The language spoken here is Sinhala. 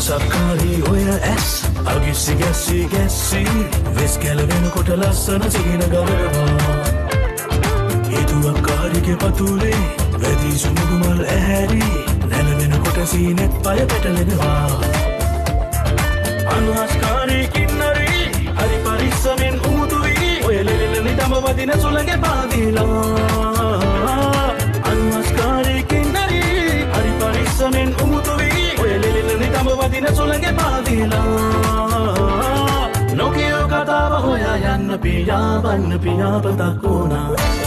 සක්කාරී ඔය ඇස් අගිස්සි ගැස්සි ගැස්සි වෙස් කැලවෙන කොට ලස්සන සිගෙන ගවනවා හේතුවක්කාරික පතුලේ වැදී සුමුදුමල් ඇහැරි නැලවෙන කොට සීනෙත් පය පැටලෙනවා. අනුහස්කාරී කින්නරී හරි පරිස්සමෙන් උමුතුවී ඔය ලෙලෙලනි තම වදින සුළඟ පාදිලා. වදින සුළඟ පාදිලා. නොකියෝ කතාව හොයා යන්න පියාබන්න පියාපතක් වුණා.